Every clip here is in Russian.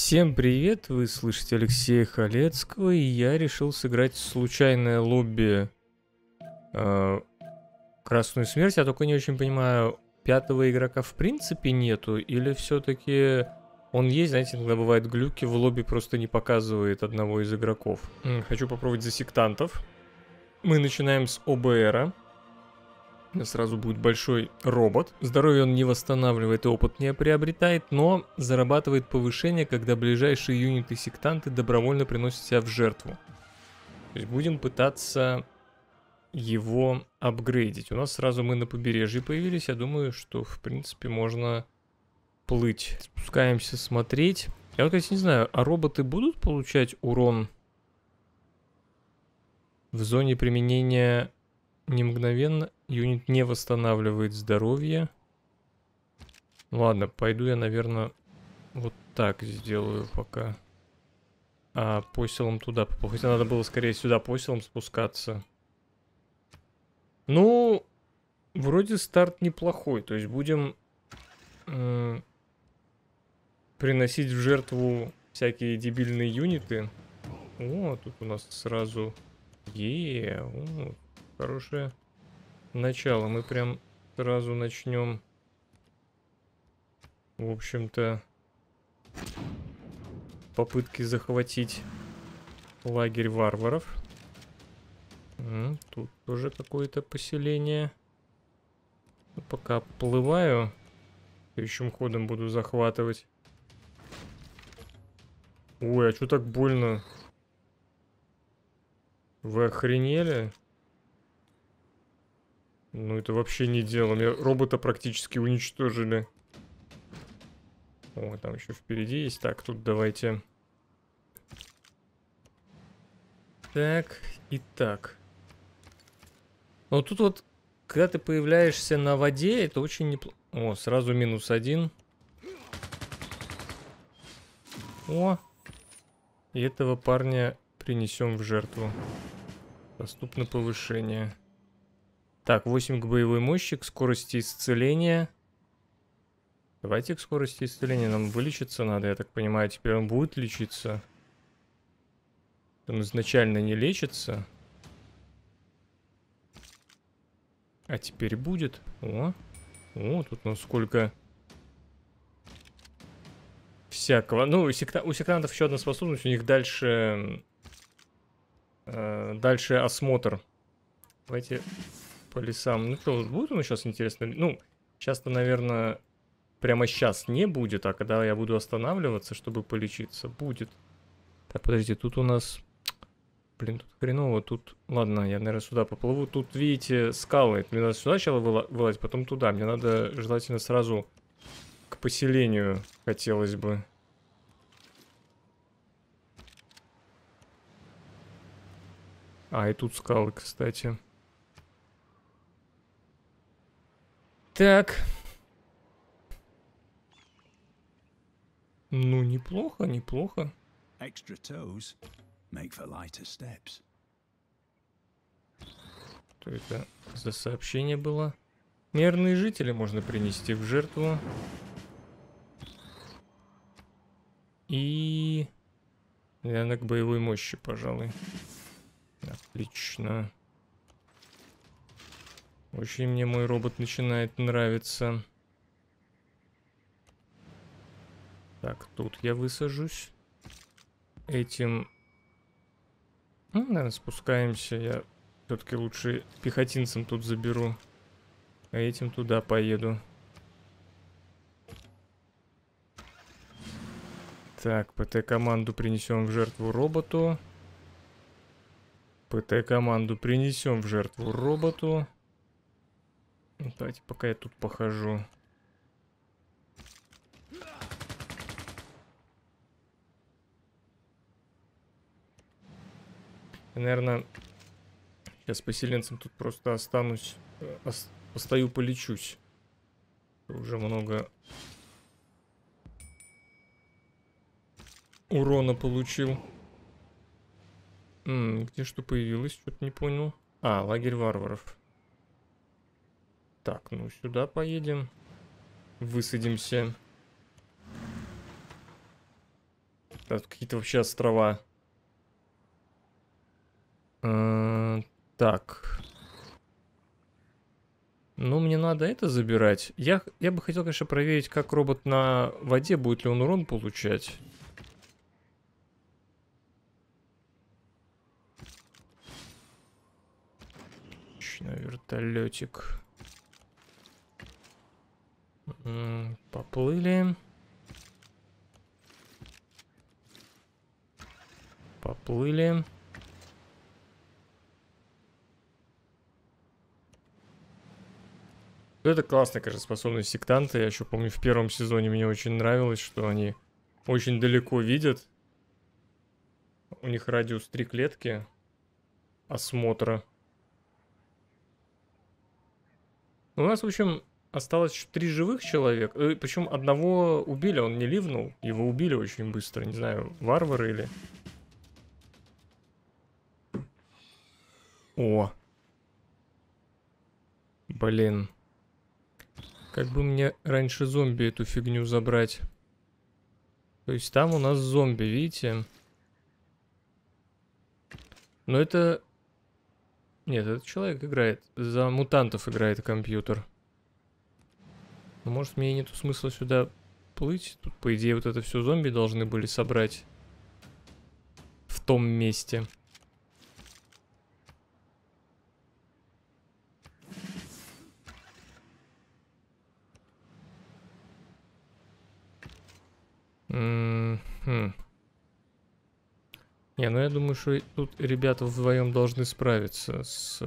Всем привет, вы слышите Алексея Халецкого, и я решил сыграть случайное лобби э, Красную Смерть. Я только не очень понимаю, пятого игрока в принципе нету, или все-таки он есть, знаете, иногда бывают глюки, в лобби просто не показывает одного из игроков. Хочу попробовать за сектантов. Мы начинаем с ОБРа. Сразу будет большой робот. Здоровье он не восстанавливает и опыт не приобретает, но зарабатывает повышение, когда ближайшие юниты-сектанты добровольно приносят себя в жертву. То есть будем пытаться его апгрейдить. У нас сразу мы на побережье появились. Я думаю, что в принципе можно плыть. Спускаемся смотреть. Я вот, кстати, не знаю, а роботы будут получать урон в зоне применения не мгновенно? Юнит не восстанавливает здоровье. Ладно, пойду я, наверное, вот так сделаю пока. А поселом туда. Хотя надо было скорее сюда поселом спускаться. Ну, вроде старт неплохой. То есть будем э, приносить в жертву всякие дебильные юниты. О, тут у нас сразу... Е, о, хорошее начало. Мы прям сразу начнем, в общем-то, попытки захватить лагерь варваров. Тут тоже какое-то поселение. Ну, Пока плываю, следующим ходом буду захватывать. Ой, а что так больно? Вы охренели? Ну это вообще не дело. Мне робота практически уничтожили. О, там еще впереди есть. Так, тут давайте. Так, и так. Ну тут вот, когда ты появляешься на воде, это очень неплохо. О, сразу минус один. О, и этого парня принесем в жертву. Доступно повышение. Так, 8 к боевой мощи, к скорости исцеления. Давайте к скорости исцеления. Нам вылечиться надо, я так понимаю. Теперь он будет лечиться. Он изначально не лечится. А теперь будет. О, о тут у нас сколько всякого. Ну, у, секта... у сектантов еще одна способность. У них дальше... э, дальше осмотр. Давайте по лесам. Ну что, будет он сейчас интересно? Ну, сейчас-то, наверное, прямо сейчас не будет, а когда я буду останавливаться, чтобы полечиться, будет. Так, подождите, тут у нас... Блин, тут хреново, тут... Ладно, я, наверное, сюда поплыву. Тут, видите, скалы. Мне надо сюда сначала выла- вылазить, потом туда. Мне надо желательно сразу к поселению, хотелось бы. А, и тут скалы, кстати. Так. Ну, неплохо, неплохо. Extra toes make for lighter steps. Что это за сообщение было? Мирные жители можно принести в жертву. И... Наверное, к боевой мощи, пожалуй. Отлично. Очень мне мой робот начинает нравиться. Так, тут я высажусь. Этим... Ну, наверное, спускаемся. Я все-таки лучше пехотинцем тут заберу. А этим туда поеду. Так, ПТ-команду принесем в жертву роботу. ПТ-команду принесем в жертву роботу. Давайте пока я тут похожу. Я, наверное, сейчас поселенцем тут просто останусь. э, ос- постою, полечусь. Уже много урона получил. М, где что появилось? Что-то не понял. А, лагерь варваров. Так, ну сюда поедем. Высадимся. Тут какие-то вообще острова. Э, так. Ну, мне надо это забирать. Я, я бы хотел, конечно, проверить, как робот на воде, будет ли он урон получать. На вертолетик. Поплыли. Поплыли. Это классная, конечно, способность сектанта. Я еще помню, в первом сезоне мне очень нравилось, что они очень далеко видят. У них радиус три клетки осмотра. У нас, в общем, осталось три живых человека. Э, Причем одного убили, он не ливнул. Его убили очень быстро. Не знаю, варвары или... О. Блин. Как бы мне раньше зомби эту фигню забрать. То есть там у нас зомби, видите? Но это... Нет, этот человек играет. За мутантов играет компьютер. Но может мне нету смысла сюда плыть? Тут, по идее, вот это все зомби должны были собрать. В том месте. Хм. Не, ну я думаю, что тут ребята вдвоем должны справиться с...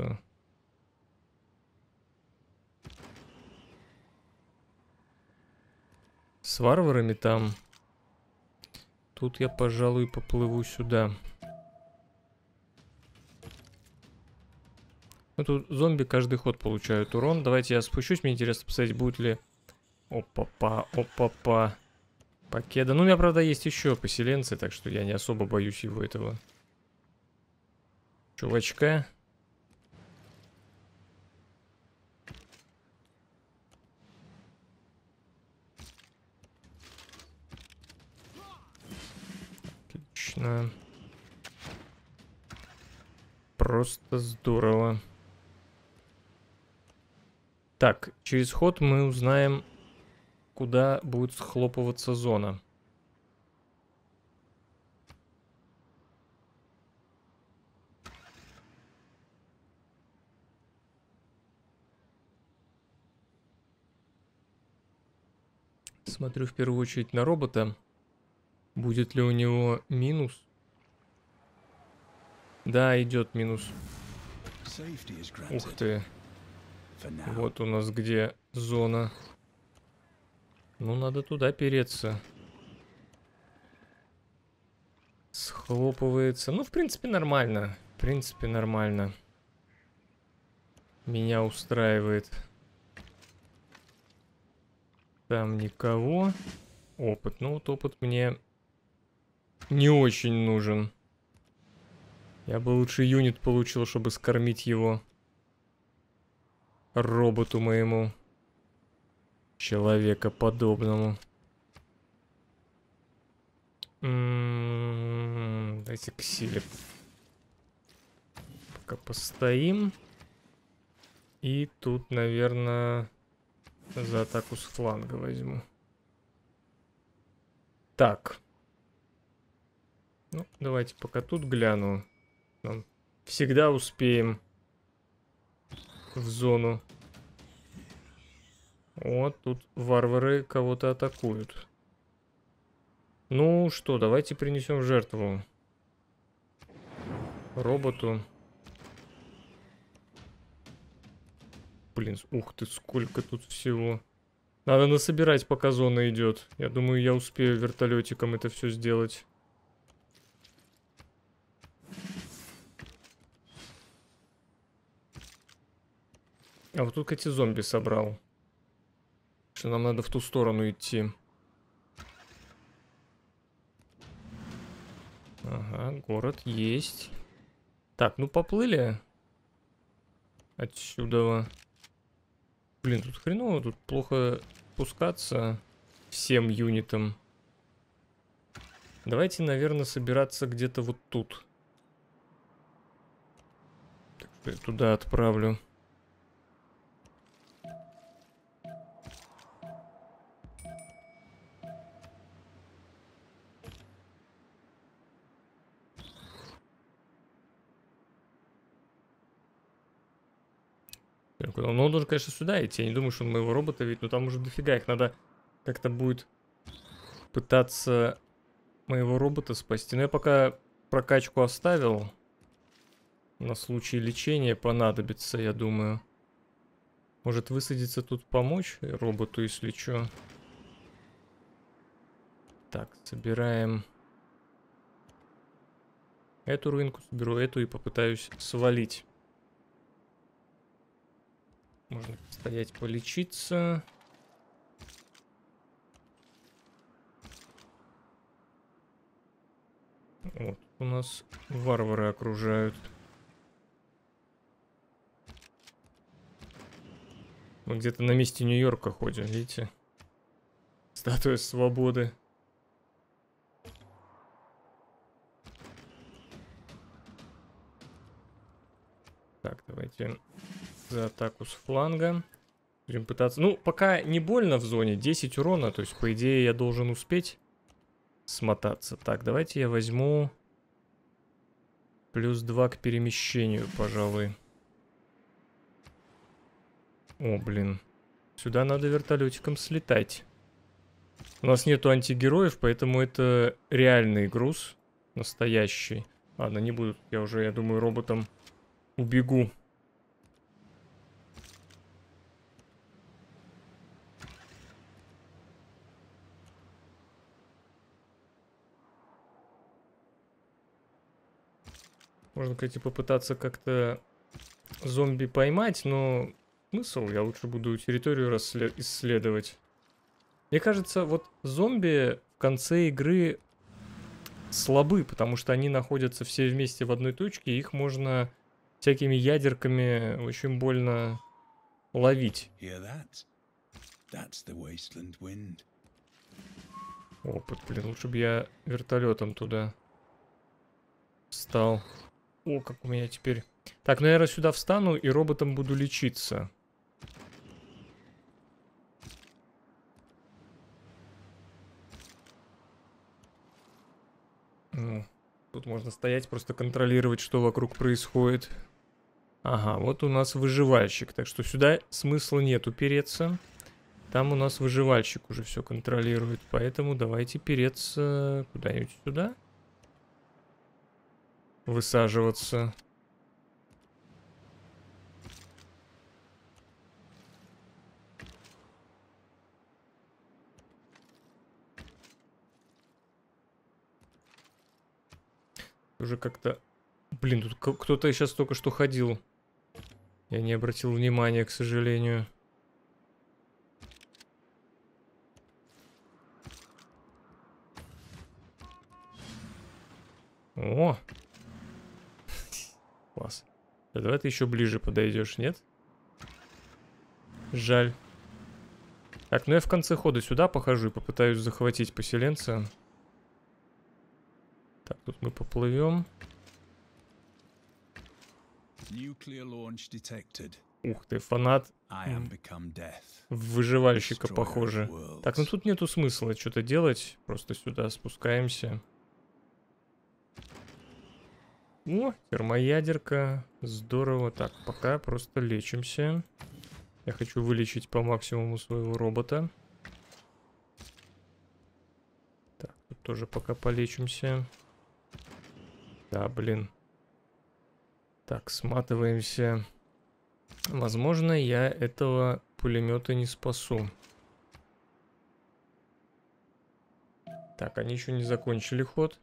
С варварами там. Тут я, пожалуй, поплыву сюда. Ну, тут зомби каждый ход получают урон. Давайте я спущусь. Мне интересно посмотреть, будет ли... Опа-па, опа-па. Покеда. Ну, у меня, правда, есть еще поселенцы, так что я не особо боюсь его этого чувачка. Отлично. Просто здорово. Так, через ход мы узнаем куда будет схлопываться зона. Смотрю в первую очередь на робота. Будет ли у него минус? Да, идет минус. Ух ты. Вот у нас где зона. Ну, надо туда переться. Схлопывается. Ну, в принципе, нормально. В принципе, нормально. Меня устраивает. Там никого. Опыт. Ну, вот опыт мне не очень нужен. Я бы лучше юнит получил, чтобы скормить его роботу моему человекоподобному. М-м-м, дайте к силе. Пока постоим. И тут, наверное, за атаку с фланга возьму. Так. Ну, давайте пока тут гляну. Всегда успеем в зону. Вот, тут варвары кого-то атакуют. Ну что, давайте принесем жертву. Роботу. Блин, ух ты, сколько тут всего. Надо насобирать, пока зона идет. Я думаю, я успею вертолетиком это все сделать. А вот тут эти зомби собрал. Что нам надо в ту сторону идти. Ага, город есть. Так, ну поплыли. Отсюда. Блин, тут хреново, тут плохо спускаться всем юнитам. Давайте, наверное, собираться где-то вот тут. Так я туда отправлю. Ну, он должен, конечно, сюда идти. Я не думаю, что он моего робота видит, но там уже дофига их надо как-то будет пытаться моего робота спасти. Но я пока прокачку оставил. На случай лечения понадобится, я думаю. Может высадиться тут помочь роботу, если что. Так, собираем эту рынку, соберу эту и попытаюсь свалить. Можно стоять полечиться. Вот, у нас варвары окружают. Мы где-то на месте Нью-Йорка ходим, видите? Статуя свободы. Так, давайте атаку с фланга. Будем пытаться... Ну, пока не больно в зоне, 10 урона, то есть, по идее, я должен успеть смотаться. Так, давайте я возьму плюс 2 к перемещению, пожалуй. О, блин. Сюда надо вертолетиком слетать. У нас нету антигероев, поэтому это реальный груз. Настоящий. Ладно, не буду. Я уже, я думаю, роботом убегу. Можно, кстати, попытаться как-то зомби поймать, но смысл? Я лучше буду территорию исследовать. Мне кажется, вот зомби в конце игры слабы, потому что они находятся все вместе в одной точке, и их можно всякими ядерками очень больно ловить. Опыт, блин, лучше бы я вертолетом туда встал. О, как у меня теперь... Так, ну, наверное, сюда встану и роботом буду лечиться. Ну, тут можно стоять, просто контролировать, что вокруг происходит. Ага, вот у нас выживальщик, так что сюда смысла нет упереться. Там у нас выживальщик уже все контролирует, поэтому давайте переться куда-нибудь сюда высаживаться. Уже как-то... Блин, тут кто-то сейчас только что ходил. Я не обратил внимания, к сожалению. О, Класс. Да давай ты еще ближе подойдешь, нет? Жаль. Так, ну я в конце хода сюда похожу и попытаюсь захватить поселенца. Так, тут мы поплывем. Ух ты, фанат выживальщика похоже. Так, ну тут нету смысла что-то делать. Просто сюда спускаемся. О, термоядерка. Здорово. Так, пока просто лечимся. Я хочу вылечить по максимуму своего робота. Так, тут тоже пока полечимся. Да, блин. Так, сматываемся. Возможно, я этого пулемета не спасу. Так, они еще не закончили ход.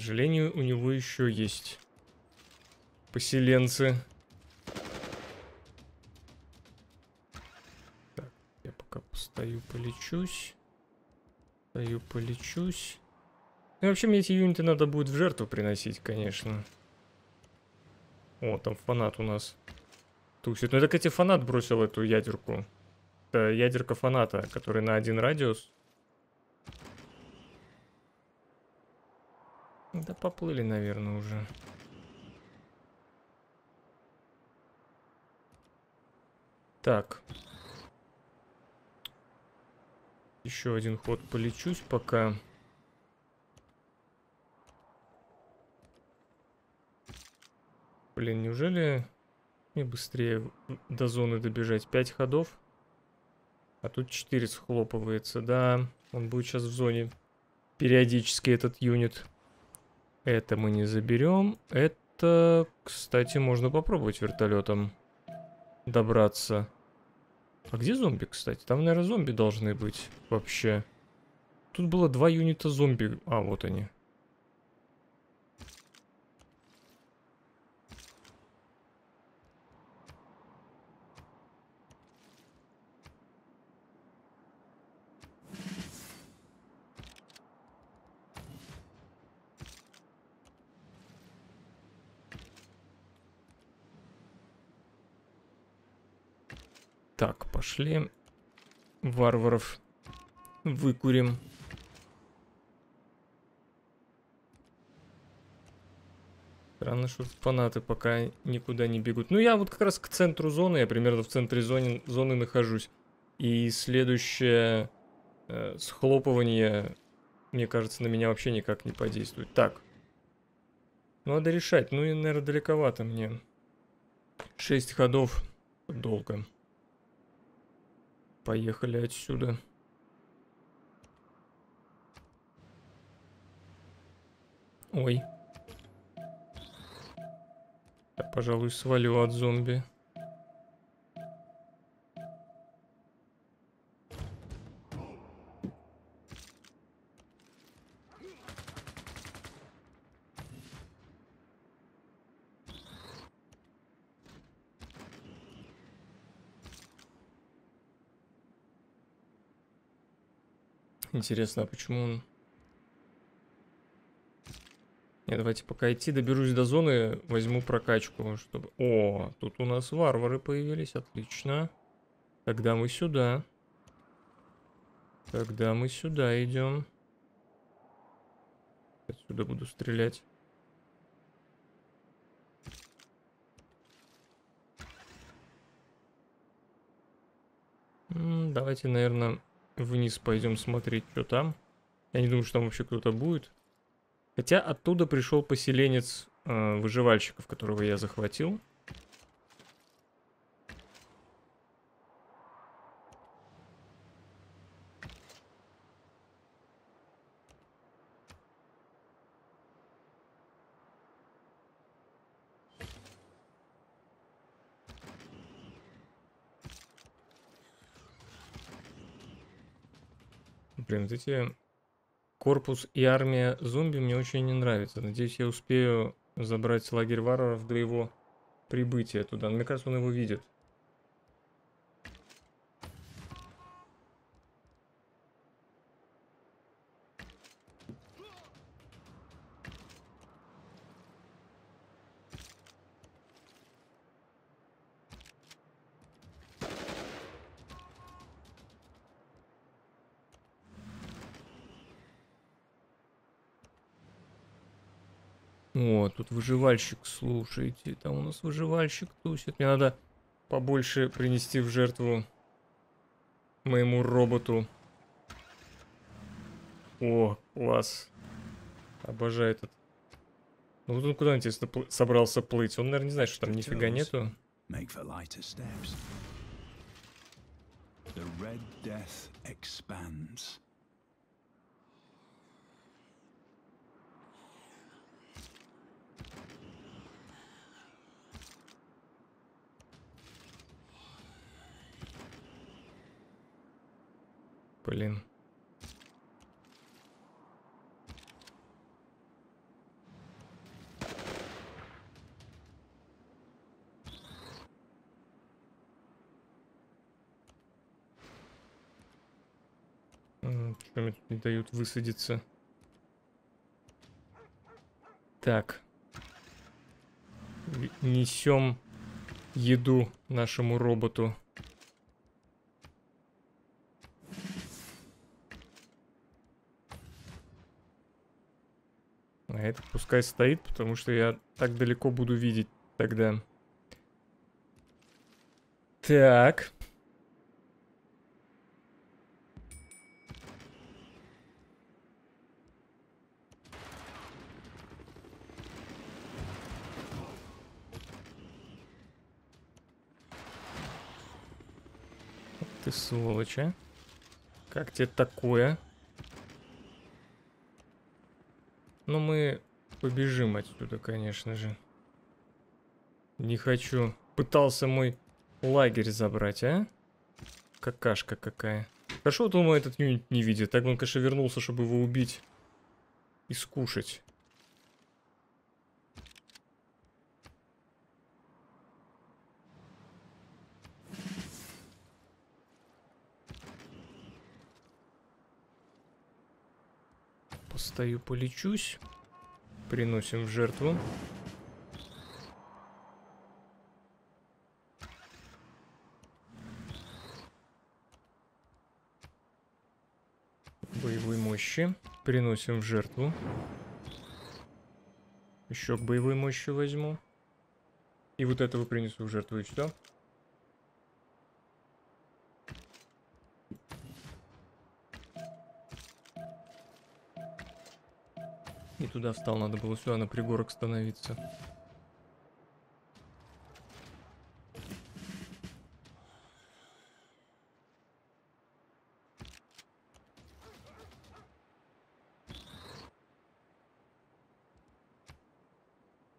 Сожалению, у него еще есть поселенцы. Так, я пока постою, полечусь. Стою, полечусь. Ну, вообще, мне эти юниты надо будет в жертву приносить, конечно. О, там фанат у нас тусит. Ну, это, кстати, фанат бросил эту ядерку. Это ядерка фаната, который на один радиус. Да поплыли, наверное, уже. Так. Еще один ход полечусь пока. Блин, неужели мне быстрее до зоны добежать? Пять ходов? А тут 4 схлопывается, да. Он будет сейчас в зоне периодически, этот юнит. Это мы не заберем. Это, кстати, можно попробовать вертолетом добраться. А где зомби, кстати? Там, наверное, зомби должны быть вообще. Тут было два юнита зомби. А, вот они. Так, пошли. Варваров выкурим. Странно, что фанаты пока никуда не бегут. Ну, я вот как раз к центру зоны, я примерно в центре зоны, зоны нахожусь. И следующее э, схлопывание, мне кажется, на меня вообще никак не подействует. Так. Надо решать. Ну, и, наверное, далековато мне. Шесть ходов. Долго. Поехали отсюда. Ой. Я, пожалуй, свалю от зомби. Интересно, а почему он... Не, давайте пока идти, доберусь до зоны, возьму прокачку, чтобы... О, тут у нас варвары появились, отлично. Тогда мы сюда. Тогда мы сюда идем. Отсюда буду стрелять. Давайте, наверное, вниз пойдем смотреть, что там. Я не думаю, что там вообще кто-то будет. Хотя оттуда пришел поселенец э, выживальщиков, которого я захватил. Блин, эти корпус и армия зомби мне очень не нравится. Надеюсь, я успею забрать лагерь варваров до его прибытия туда. Мне кажется, он его видит. О, тут выживальщик, слушайте. Там у нас выживальщик тусит. Мне надо побольше принести в жертву моему роботу. О, класс. Обожаю этот. Ну вот он куда, интересно, пл собрался плыть? Он, наверное, не знает, что там нифига нету. The Red Death expands. Блин. Тут не дают высадиться? Так. Несем еду нашему роботу. А это пускай стоит, потому что я так далеко буду видеть тогда. Так. Ты сволочь, а? Как тебе такое? Ну, мы побежим отсюда, конечно же. Не хочу. Пытался мой лагерь забрать, а? Какашка какая. Хорошо, думаю, этот юнит не видит. Так он, конечно, вернулся, чтобы его убить и скушать. Постою, полечусь. Приносим в жертву. Боевой мощи. Приносим в жертву. Еще к боевой мощи возьму. И вот этого принесу в жертву, и что? Туда встал, надо было сюда на пригорок становиться.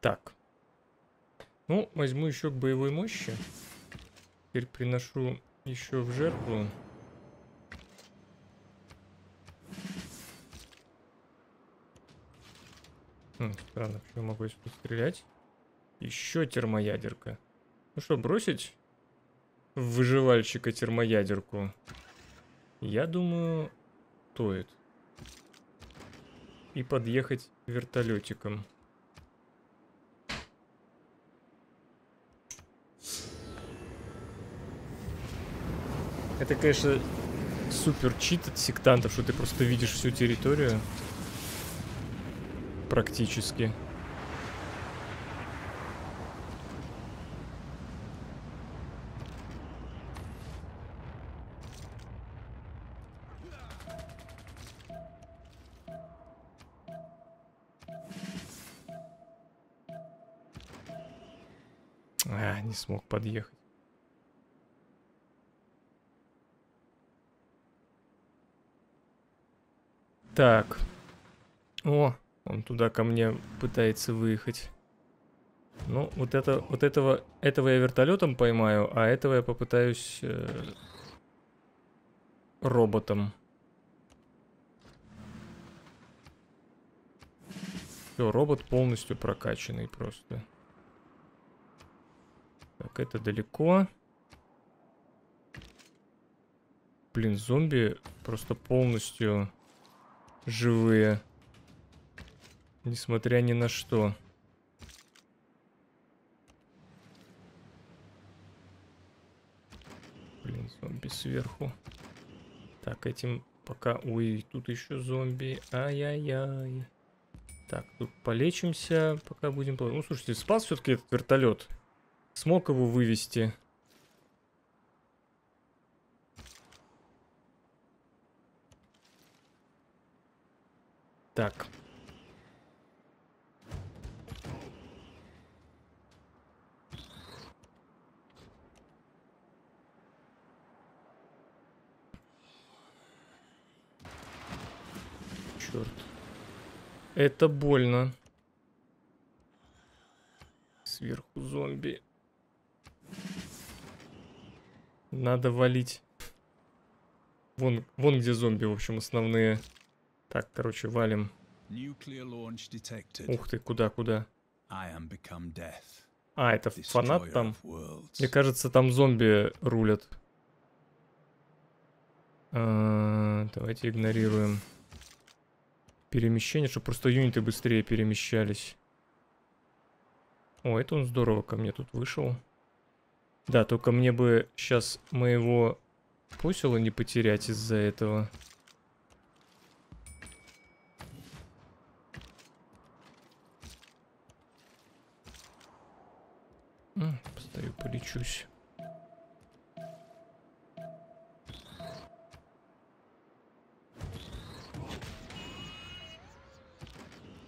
Так. Ну, возьму еще к боевой мощи. Теперь приношу еще в жертву. Хм, странно, почему могу здесь пострелять? Еще термоядерка. Ну что, бросить в выживальщика термоядерку? Я думаю, стоит. И подъехать вертолетиком. Это, конечно, супер чит от сектантов, что ты просто видишь всю территорию практически. А, не смог подъехать. Так. О, он туда ко мне пытается выехать. Ну, вот это, вот этого, этого я вертолетом поймаю, а этого я попытаюсь э, роботом. Все, робот полностью прокачанный просто. Так, это далеко. Блин, зомби просто полностью живые. Несмотря ни на что. Блин, зомби сверху. Так, этим пока... Ой, тут еще зомби. Ай-яй-яй. Так, тут полечимся, пока будем... Ну, слушайте, спас все-таки этот вертолет. Смог его вывести. Так. Черт. Это больно. Сверху зомби. Надо валить. Вон, вон где зомби, в общем, основные. Так, короче, валим. Ух ты, куда, куда? А, это фанат там? Мне кажется, там зомби рулят. А, давайте игнорируем перемещение, чтобы просто юниты быстрее перемещались. О, это он здорово ко мне тут вышел. Да, только мне бы сейчас моего посела не потерять из-за этого. Постою, полечусь.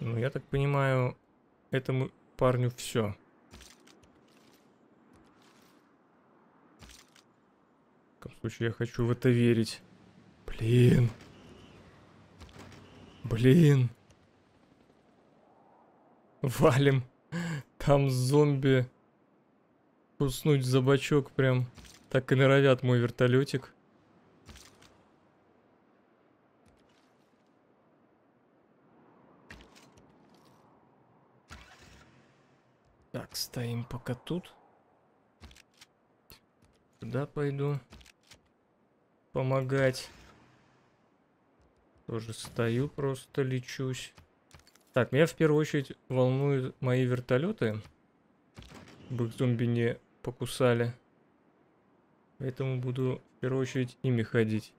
Ну, я так понимаю, этому парню все. В каком случае я хочу в это верить. Блин. Блин. Валим. Там зомби куснуть за бачок прям. Так и норовят мой вертолетик. Так, стоим пока тут. Сюда пойду. Помогать. Тоже стою, просто лечусь. Так, меня в первую очередь волнуют мои вертолеты. Бы зомби не покусали. Поэтому буду в первую очередь ими ходить.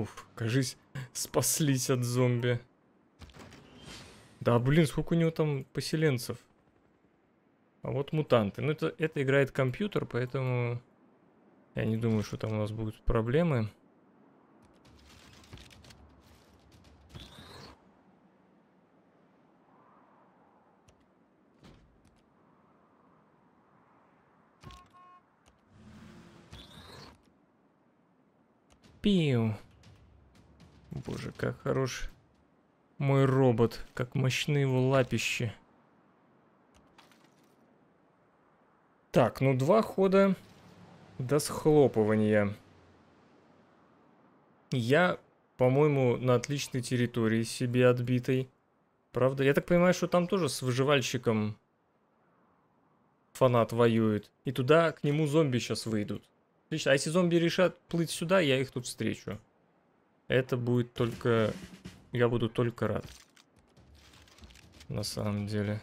Уф, кажись, спаслись от зомби. Да, блин, сколько у него там поселенцев. А вот мутанты. Ну, это, это играет компьютер, поэтому я не думаю, что там у нас будут проблемы. Пиу. Боже, как хорош мой робот, как мощны его лапищи. Так, ну два хода до схлопывания. Я, по-моему, на отличной территории себе отбитой. Правда, я так понимаю, что там тоже с выживальщиком фанат воюет. И туда к нему зомби сейчас выйдут. Отлично. А если зомби решат плыть сюда, я их тут встречу. Это будет только... Я буду только рад. На самом деле.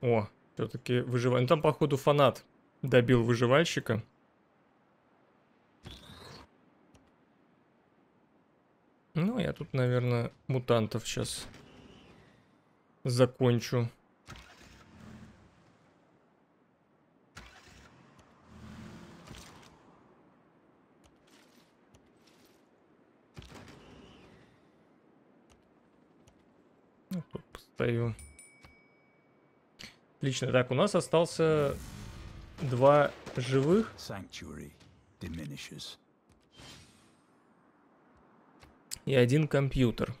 О, все-таки выживание. Ну, там, походу, фанат добил выживальщика. Ну, я тут, наверное, мутантов сейчас закончу. Ну, тут постою. Отлично. Так, у нас остался два живых. И один компьютер.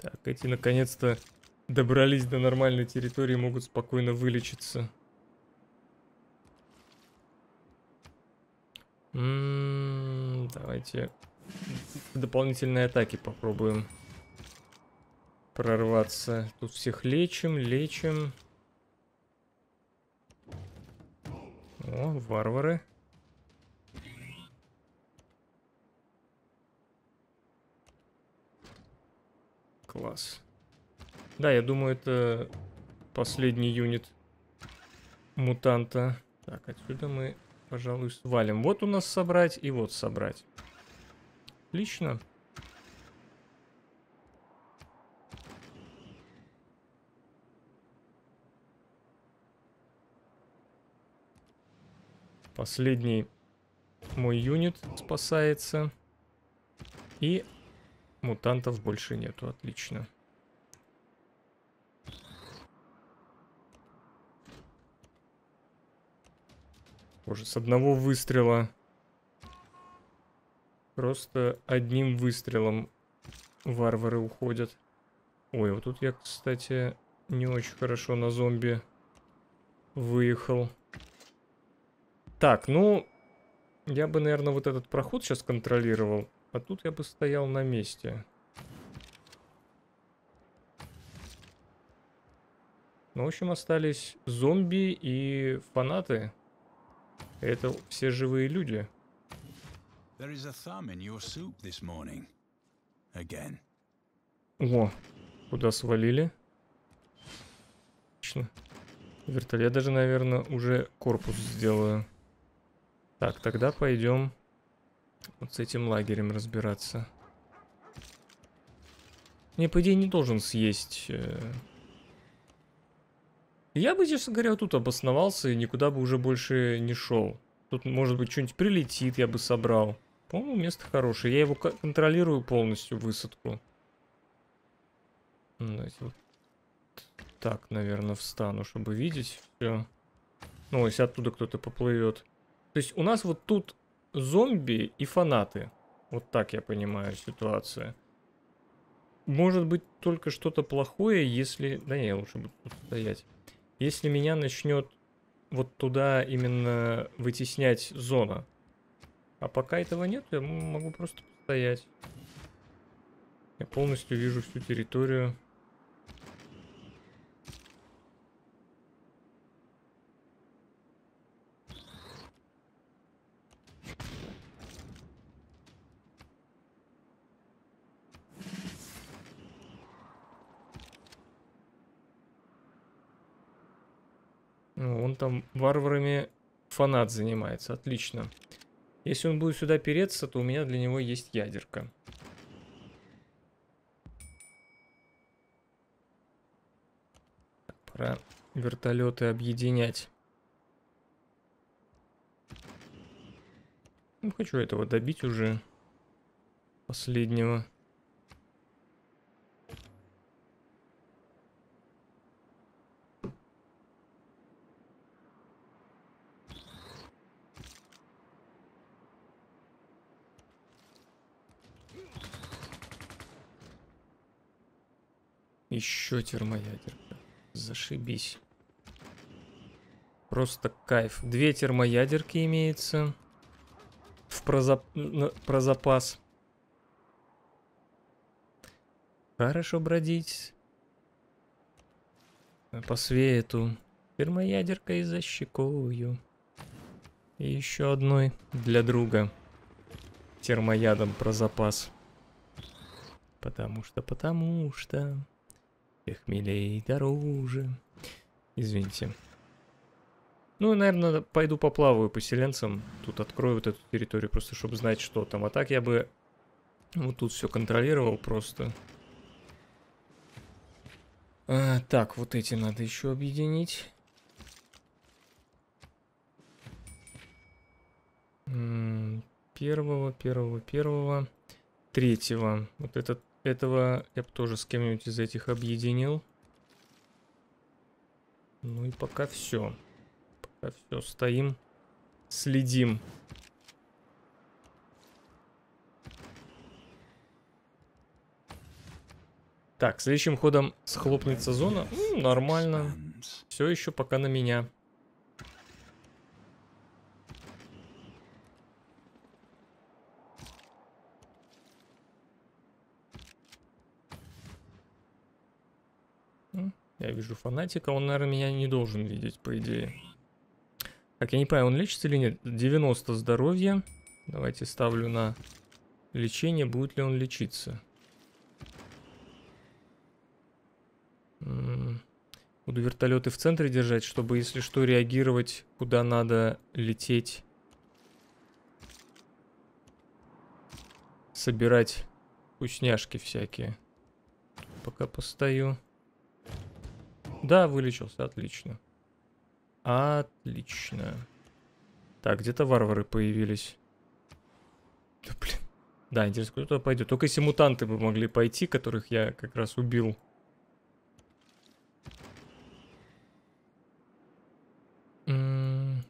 Так, эти наконец-то добрались до нормальной территории, могут спокойно вылечиться. М м-м, -м, давайте дополнительные атаки попробуем прорваться. Тут всех лечим, лечим. О, варвары. Класс. Да, я думаю, это последний юнит мутанта. Так, отсюда мы, пожалуй, свалим. Вот у нас собрать и вот собрать. Отлично. Последний мой юнит спасается. И мутантов больше нету. Отлично. Боже, с одного выстрела Просто одним выстрелом варвары уходят. Ой, вот тут я, кстати, не очень хорошо на зомби выехал. Так, ну, я бы, наверное, вот этот проход сейчас контролировал, а тут я бы стоял на месте. Ну, в общем, остались зомби и фанаты. Это все живые люди. О, куда свалили? Отлично. Вертолет даже, наверное, уже корпус сделаю. Так, тогда пойдем вот с этим лагерем разбираться. Не, по идее, не должен съесть. э. Я бы, честно говоря, тут обосновался и никуда бы уже больше не шел. Тут, может быть, что-нибудь прилетит, я бы собрал. По-моему, место хорошее. Я его ко- контролирую полностью, высадку. Ну, Давайте вот так, наверное, встану, чтобы видеть все. Ну, если оттуда кто-то поплывет. То есть у нас вот тут зомби и фанаты. Вот так я понимаю ситуация. Может быть только что-то плохое, если... Да не, лучше буду стоять. Если меня начнет вот туда именно вытеснять зона. А пока этого нет, я могу просто стоять. Я полностью вижу всю территорию. Ну, он там варварами фанат занимается, отлично. Если он будет сюда переться, то у меня для него есть ядерка. Пора вертолеты объединять. Ну, хочу этого добить уже. Последнего. Еще термоядерка. Зашибись. Просто кайф. Две термоядерки имеется. В прозап... про запас. Хорошо бродить. По свету. Термоядеркой за щекою. И еще одной для друга. Термоядом про запас. Потому что, потому что... Эх, милей дороже. Извините. Ну, наверное, пойду поплаваю поселенцам. Тут открою вот эту территорию, просто чтобы знать, что там. А так я бы вот тут все контролировал просто. А, так, вот эти надо еще объединить. Первого, первого, первого, третьего. Вот этот, этого я бы тоже с кем-нибудь из этих объединил. Ну и пока все. Пока все, стоим, следим. Так, следующим ходом схлопнется зона. М, нормально. Все еще пока на меня. М, Я вижу фанатика, он, наверное, меня не должен видеть, по идее. Так, я не понимаю, он лечится или нет? 90 здоровья. Давайте ставлю на лечение, будет ли он лечиться. Буду вертолеты в центре держать, чтобы, если что, реагировать, куда надо лететь. Собирать вкусняшки всякие. Пока постою. Да, вылечился, отлично. Отлично. Так, где-то варвары появились. Да, блин. Да, интересно, кто туда пойдет. Только если мутанты бы могли пойти, которых я как раз убил.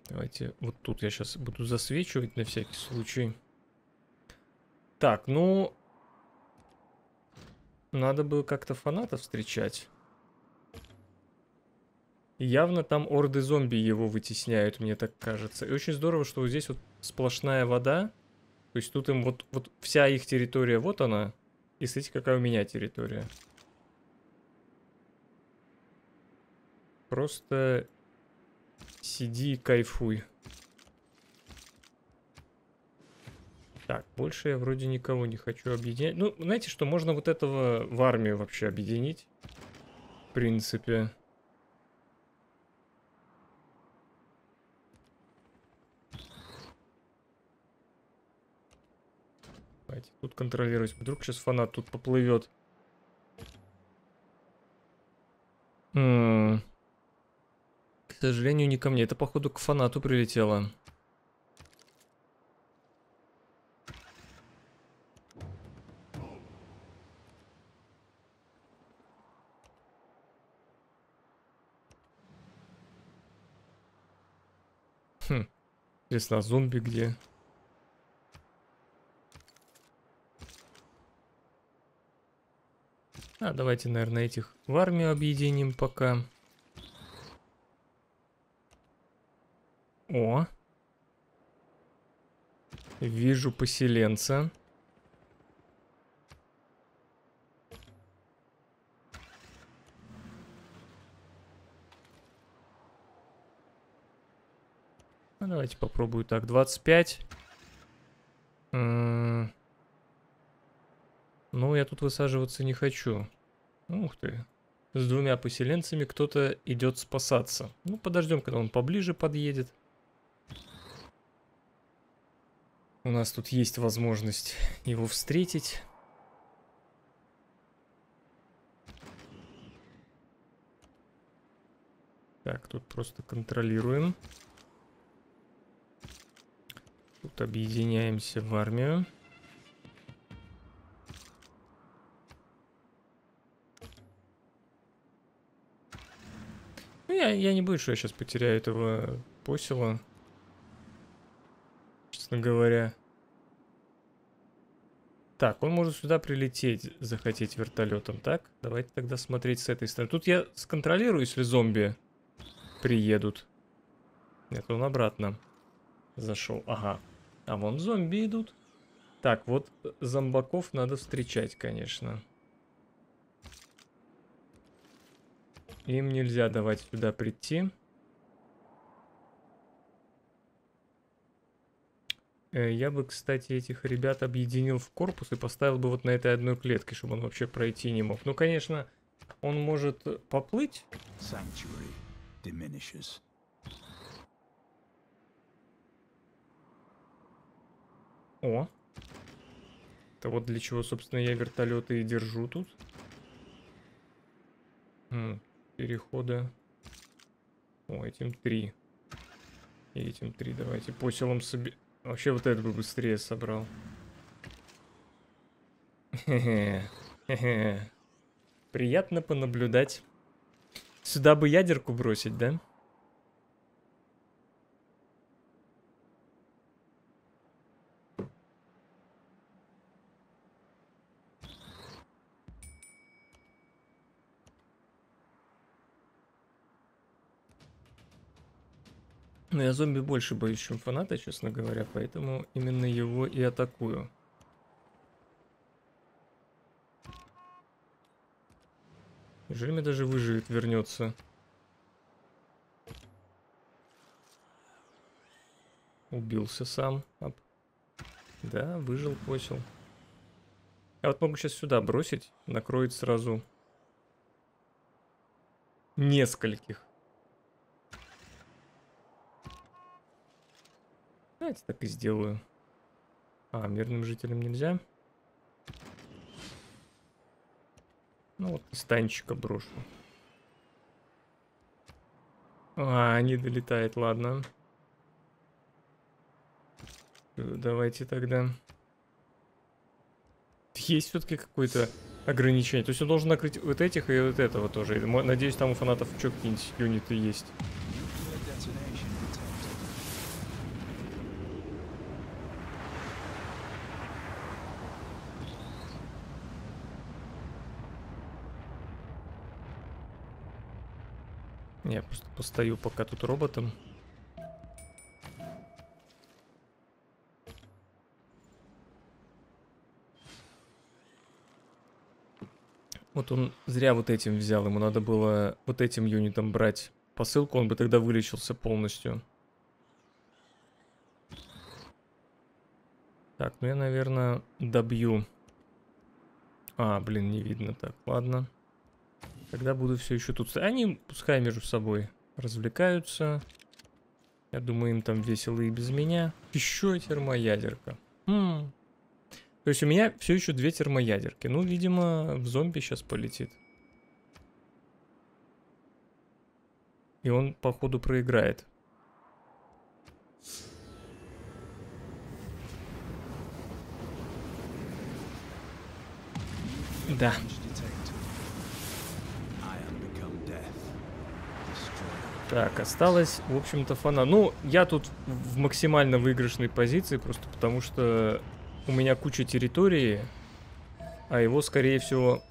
Давайте вот тут я сейчас буду засвечивать на всякий случай. Так, ну... Надо бы как-то фаната встречать. Явно там орды зомби его вытесняют, мне так кажется. И очень здорово, что вот здесь вот сплошная вода. То есть тут им вот, вот вся их территория, вот она. И смотрите, какая у меня территория. Просто сиди и кайфуй. Так, больше я вроде никого не хочу объединять. Ну, знаете что, можно вот этого в армию вообще объединить. В принципе. Давайте тут контролировать. Вдруг сейчас фанат тут поплывет. М -м К сожалению, не ко мне. Это, походу, к фанату прилетело. Хм. Интересно, а зомби где? А, давайте, наверное, этих в армию объединим пока. О. Вижу поселенца. Ну, давайте попробую так. 25. М -м. Ну, я тут высаживаться не хочу. Ух ты. С двумя поселенцами кто-то идет спасаться. Ну, подождем, когда он поближе подъедет. У нас тут есть возможность его встретить. Так, тут просто контролируем. Тут объединяемся в армию. Я, не боюсь, что я сейчас потеряю этого посела. Честно говоря. Так, он может сюда прилететь, захотеть вертолетом, так? Давайте тогда смотреть с этой стороны. Тут я сконтролирую, если зомби приедут. Нет, он обратно зашел. Ага. А вон зомби идут. Так, вот зомбаков надо встречать, конечно. Им нельзя давать сюда прийти. Э, я бы, кстати, этих ребят объединил в корпус и поставил бы вот на этой одной клетке, чтобы он вообще пройти не мог. Ну, конечно, он может поплыть. О. Это вот для чего, собственно, я вертолеты и держу тут. Перехода. О, этим три. И этим три давайте. По селам себе... Вообще вот это бы быстрее собрал. Приятно понаблюдать. Сюда бы ядерку бросить, да? Но я зомби больше боюсь, чем фаната, честно говоря, поэтому именно его и атакую. Мне даже выживет, вернется? Убился сам. Оп. Да, выжил, посел. Я вот могу сейчас сюда бросить, накроет сразу нескольких. Давайте так и сделаю. А, мирным жителям нельзя. Ну вот, станчика брошу. А, не долетает, ладно. Давайте тогда. Есть все-таки какое-то ограничение. То есть он должен накрыть вот этих и вот этого тоже. Надеюсь, там у фанатов что какие-нибудь юниты есть. Я просто постою пока тут роботом. Вот он зря вот этим взял, ему надо было вот этим юнитом брать посылку, он бы тогда вылечился полностью. Так, ну я, наверное, добью. А, блин, не видно так, ладно. Тогда буду все еще тут. Они пускай между собой развлекаются. Я думаю, им там весело и без меня. Еще термоядерка. Хм. То есть у меня все еще две термоядерки. Ну, видимо, в зомби сейчас полетит. И он, походу, проиграет. Да. Так, осталось, в общем-то, фана. Ну, я тут в максимально выигрышной позиции, просто потому что у меня куча территории, а его, скорее всего,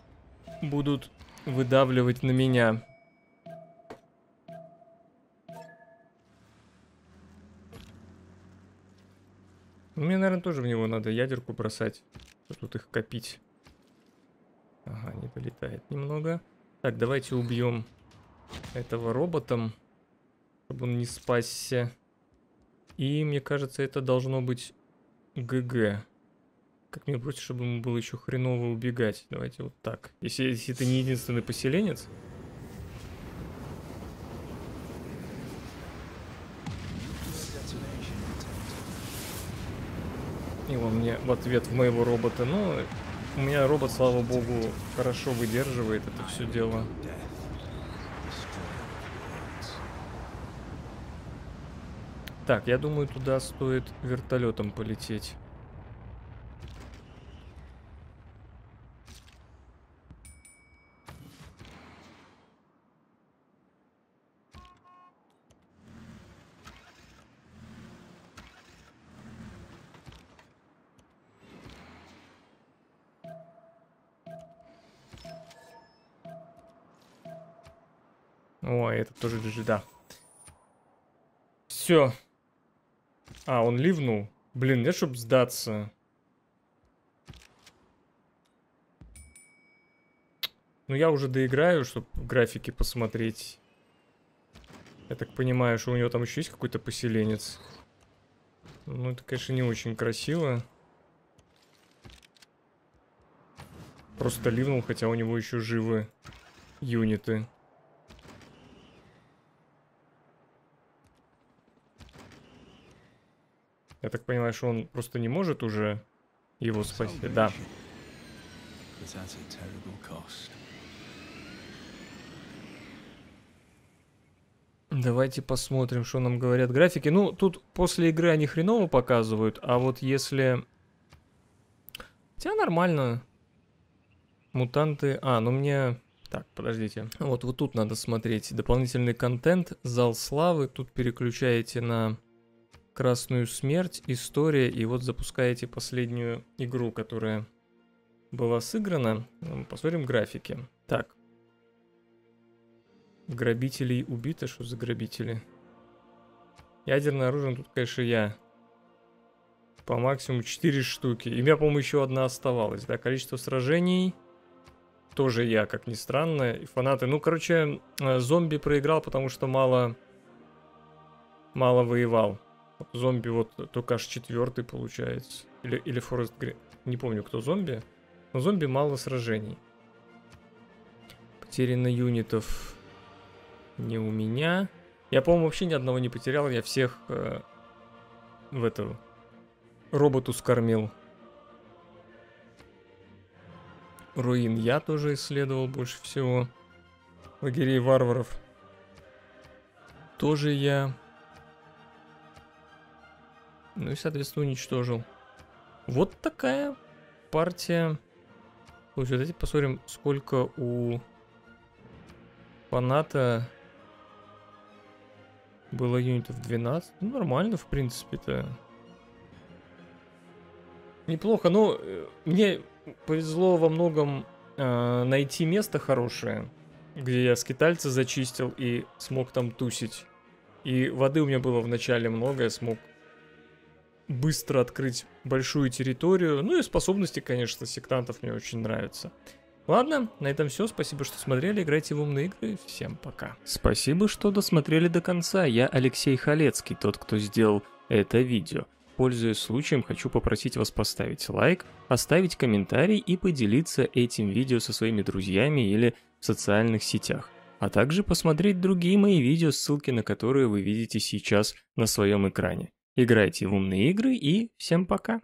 будут выдавливать на меня. Мне, наверное, тоже в него надо ядерку бросать, тут их копить. Ага, не долетает немного. Так, давайте убьем этого роботом, чтобы он не спасся. И мне кажется, это должно быть ГГ. Как мне проще, чтобы ему было еще хреново убегать. Давайте вот так. Если, если это не единственный поселенец. И он мне в ответ в моего робота. Ну, у меня робот, слава богу, хорошо выдерживает это все дело. Так, я думаю, туда стоит вертолетом полететь. О, это тоже да. Все. А, он ливнул. Блин, нет, чтобы сдаться. Ну, я уже доиграю, чтобы графики посмотреть. Я так понимаю, что у него там еще есть какой-то поселенец. Ну, это, конечно, не очень красиво. Просто ливнул, хотя у него еще живы юниты. Я так понимаю, что он просто не может уже его спасти. Да. Давайте посмотрим, что нам говорят графики. Ну, тут после игры они хреново показывают, а вот если... Хотя нормально. Мутанты... А, ну мне... Так, подождите. Вот, вот тут надо смотреть. Дополнительный контент, зал славы. Тут переключаете на Красную Смерть, История, и вот запускаете последнюю игру, которая была сыграна. Посмотрим графики. Так. Грабителей убито, что за грабители? Ядерное оружие, тут, конечно, я. По максимуму 4 штуки. И у меня, по-моему, еще одна оставалась. Да, количество сражений тоже я, как ни странно. И фанаты. Ну, короче, э, зомби проиграл, потому что мало... Мало воевал. Зомби вот только аж четвертый получается. Или, или Форест Грин. Не помню, кто зомби. Но зомби мало сражений. Потеряно юнитов не у меня. Я, по-моему, вообще ни одного не потерял. Я всех э, в этого роботу скормил. Руин я тоже исследовал больше всего. Лагерей варваров. Тоже я. Ну и, соответственно, уничтожил. Вот такая партия. Слушай, давайте посмотрим, сколько у фаната было юнитов 12. Ну, нормально, в принципе-то. Неплохо, но э, мне повезло во многом э, найти место хорошее. где я скитальца зачистил и смог там тусить. И воды у меня было вначале много, я смог быстро открыть большую территорию. Ну и способности, конечно, сектантов мне очень нравятся. Ладно, на этом все. Спасибо, что смотрели. Играйте в умные игры. Всем пока. Спасибо, что досмотрели до конца. Я Алексей Халецкий, тот, кто сделал это видео. Пользуясь случаем, хочу попросить вас поставить лайк, оставить комментарий и поделиться этим видео со своими друзьями или в социальных сетях. А также посмотреть другие мои видео, ссылки на которые вы видите сейчас на своем экране. Играйте в умные игры и всем пока!